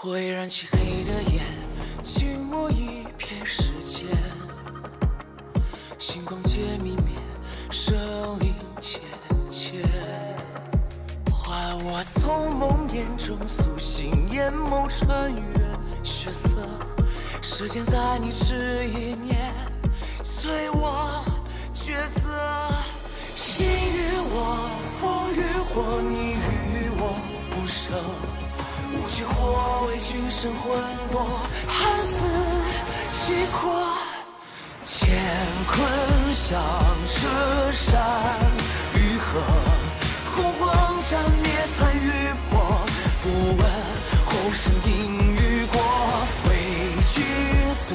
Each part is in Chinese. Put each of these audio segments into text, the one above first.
会燃起黑的眼，静默一片时间。星光皆泯灭，生灵渐渐。换我从梦魇中苏醒，眼眸穿越血色。时间在你这一念，随我角色。心与我，风与火，你与我不舍。无惧火为君生魂魄，寒死契阔。乾坤响彻山与河，洪荒斩灭残余波。不问后生因与果，为君虽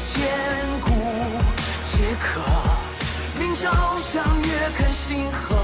千古皆可。明朝相约看星河，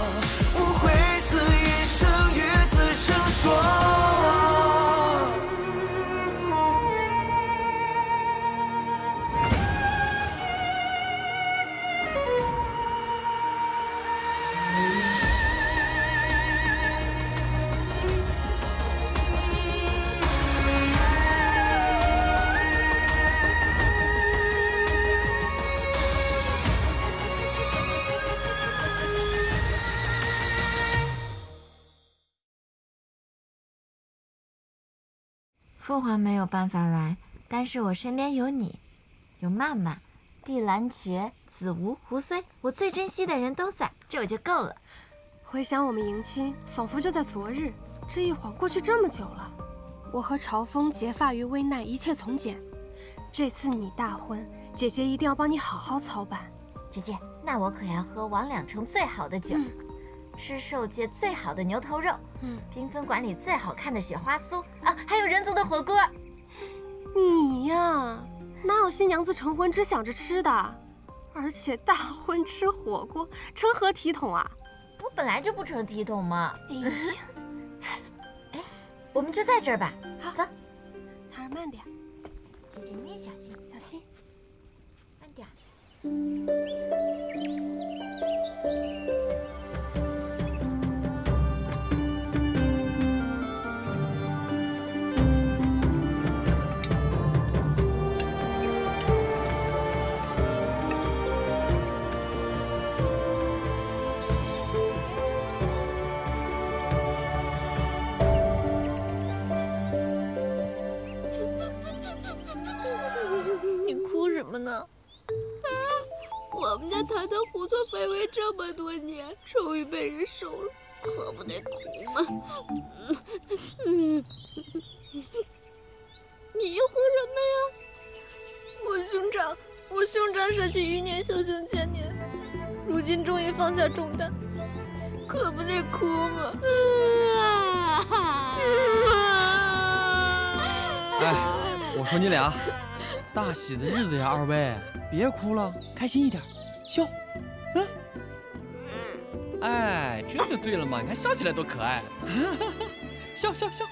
父皇没有办法来，但是我身边有你，有曼曼、地兰诀、子无、胡虽，我最珍惜的人都在，这我就够了。回想我们迎亲，仿佛就在昨日，这一晃过去这么久了。我和朝风结发于危难，一切从简。这次你大婚，姐姐一定要帮你好好操办。姐姐，那我可要喝王两成最好的酒，吃兽界最好的牛头肉，嗯，缤纷馆里最好看的雪花酥啊，还有人族的火锅。你呀，哪有新娘子成婚只想着吃的？而且大婚吃火锅，成何体统啊？我本来就不成体统嘛。哎呀，哎，我们就在这儿吧。好，走。塔儿慢点，姐姐你也小心，小心。慢点。这么多年，终于被人收了，可不得哭吗？你又哭什么呀？我兄长，我兄长舍弃余年修行千年，如今终于放下重担，可不得哭吗？哎，我说你俩，大喜的日子呀，二位别哭了，开心一点，笑，哎，这就对了嘛，你看笑起来多可爱，笑 笑笑。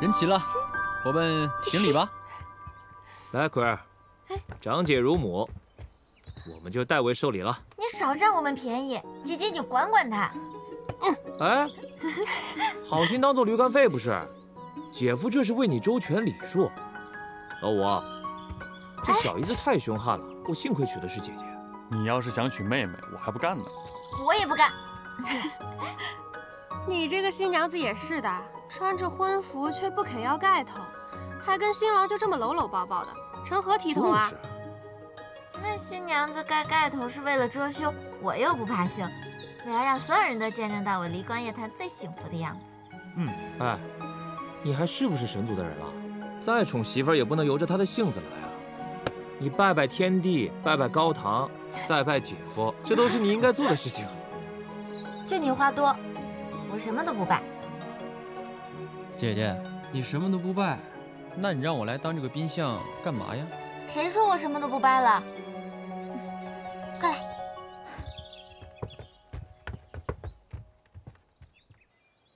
人齐了，我们行礼吧。来，奎儿，长姐如母，我们就代为受礼了。你少占我们便宜，姐姐你管管他。嗯哎，好心当做驴肝肺不是？姐夫这是为你周全礼数。老五，这小姨子太凶悍了，我幸亏娶的是姐姐。你要是想娶妹妹，我还不干呢。我也不干。你这个新娘子也是的，穿着婚服却不肯要盖头，还跟新郎就这么搂搂抱抱的，成何体统啊？那新娘子盖盖头是为了遮羞，我又不怕羞，我要让所有人都见证到我离光夜谈最幸福的样子。嗯，哎，你还是不是神族的人了？再宠媳妇儿也不能由着她的性子来啊！你拜拜天地，拜拜高堂，再拜姐夫，这都是你应该做的事情。就你话多，我什么都不拜。姐姐，你什么都不拜，那你让我来当这个宾相干嘛呀？谁说我什么都不拜了？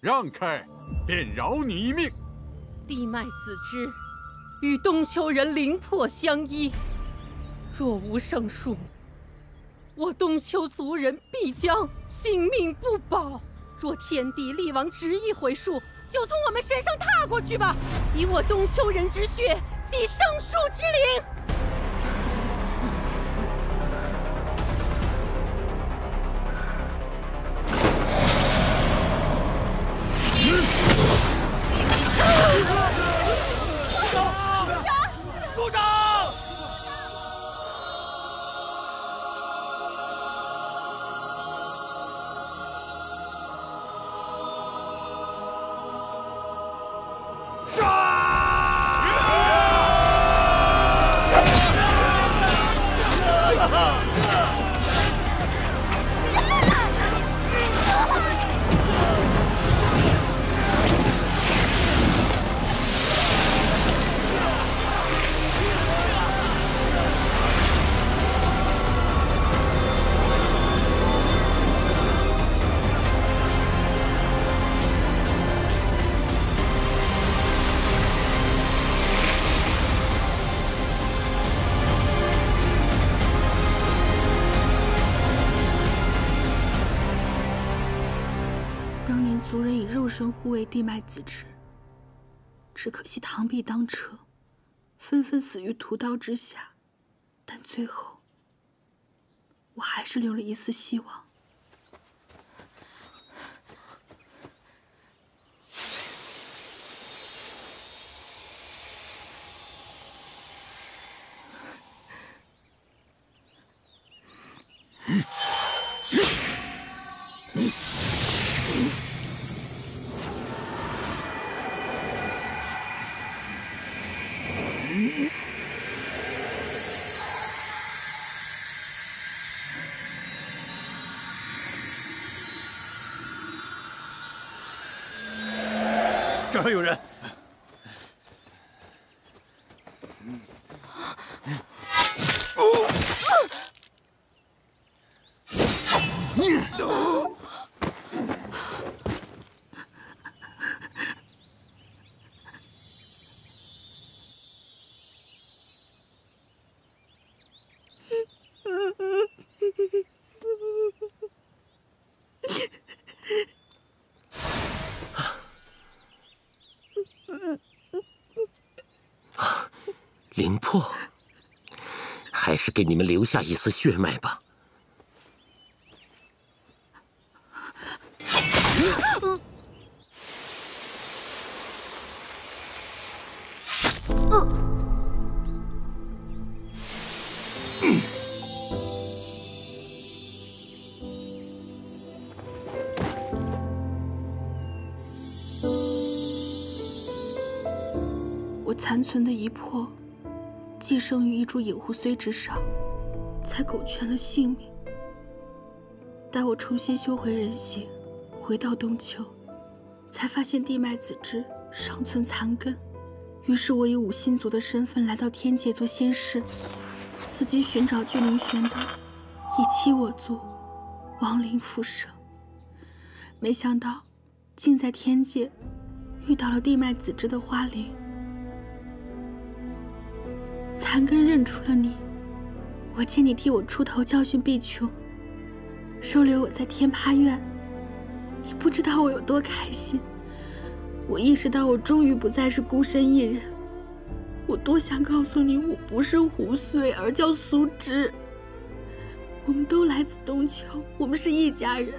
让开，便饶你一命。地脉子之与东丘人灵魄相依，若无胜数，我东丘族人必将性命不保。若天帝力王执意回数，就从我们身上踏过去吧，以我东丘人之血祭圣树之灵。当年族人以肉身护卫地脉子侄，只可惜螳臂当车，纷纷死于屠刀之下。但最后，我还是留了一丝希望。这还有人！灵魄，还是给你们留下一丝血脉吧。我残存的一魄，寄生于一株野狐髓之上，才苟全了性命。待我重新修回人形，回到冬丘，才发现地脉子之尚存残根。于是我以五星族的身份来到天界做仙师，伺机寻找巨灵玄德，以期我族亡灵复生。没想到，竟在天界遇到了地脉子之的花灵。韩根认出了你，我见你替我出头教训碧琼，收留我在天趴院，你不知道我有多开心。我意识到我终于不再是孤身一人，我多想告诉你，我不是胡穗，而叫苏芝。我们都来自东丘，我们是一家人。